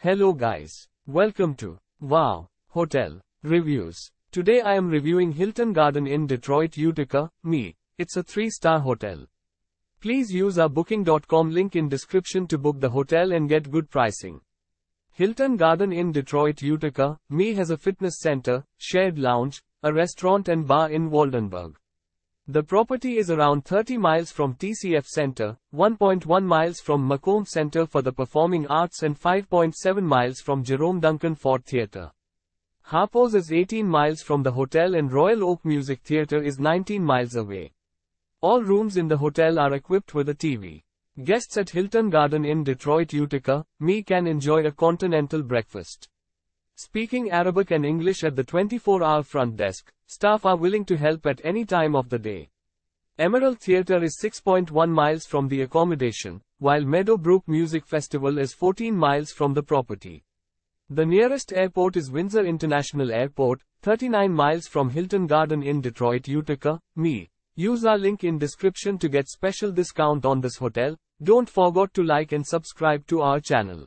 Hello guys. Welcome to Wow Hotel Reviews. Today I am reviewing Hilton Garden Inn Detroit Utica, me. It's a 3-star hotel. Please use our booking.com link in description to book the hotel and get good pricing. Hilton Garden Inn Detroit Utica, me has a fitness center, shared lounge, a restaurant and bar in Waldenburg. The property is around 30 miles from TCF Center, 1.1 miles from Macomb Center for the Performing Arts and 5.7 miles from Jerome Duncan Ford Theater. Harpo's is 18 miles from the hotel and Royal Oak Music Theater is 19 miles away. All rooms in the hotel are equipped with a TV. Guests at Hilton Garden Inn Detroit Utica, me can enjoy a continental breakfast. Speaking Arabic and English at the 24-hour front desk, staff are willing to help at any time of the day. Emerald Theatre is 6.1 miles from the accommodation, while Meadow Brook Music Festival is 14 miles from the property. The nearest airport is Windsor International Airport, 39 miles from Hilton Garden Inn Detroit, Utica, me. Use our link in description to get special discount on this hotel. Don't forget to like and subscribe to our channel.